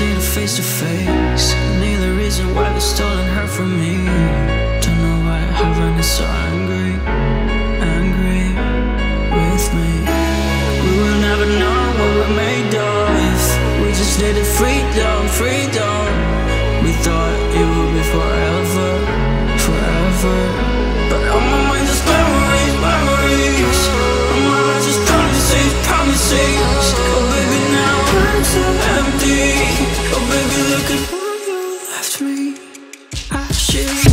need a face to face. Need reason why they stolen her from me. Don't know why is so Ashes.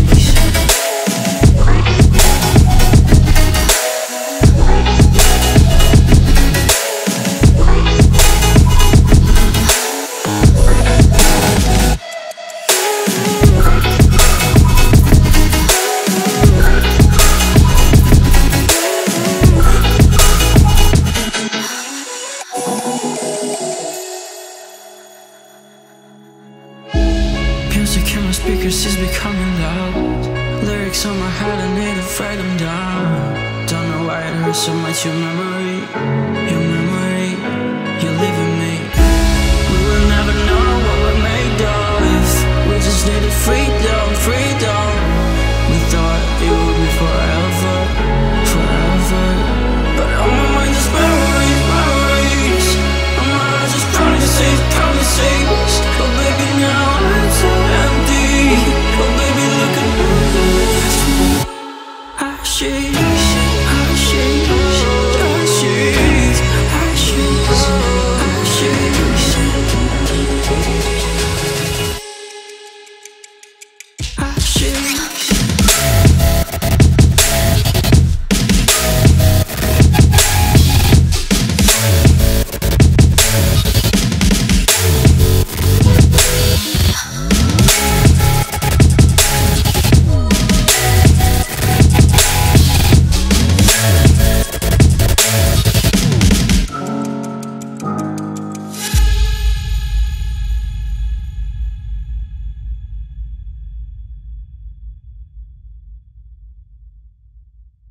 Speakers is becoming loud. Lyrics on my head, I need to write them down. Don't know why it hurts so much. Your memory.